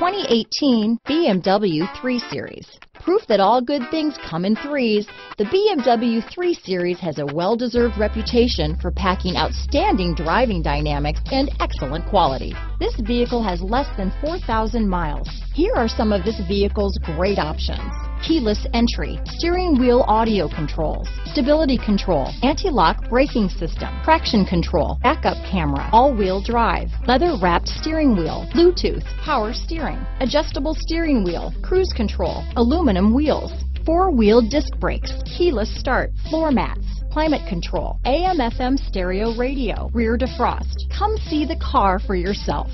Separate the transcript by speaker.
Speaker 1: 2018 BMW 3 Series. Proof that all good things come in threes, the BMW 3 Series has a well-deserved reputation for packing outstanding driving dynamics and excellent quality. This vehicle has less than 4,000 miles. Here are some of this vehicle's great options. Keyless entry, steering wheel audio controls, stability control, anti-lock braking system, traction control, backup camera, all-wheel drive, leather-wrapped steering wheel, Bluetooth, power steering, adjustable steering wheel, cruise control, aluminum wheels, four-wheel disc brakes, keyless start, floor mats, climate control, AM FM stereo radio, rear defrost. Come see the car for yourself.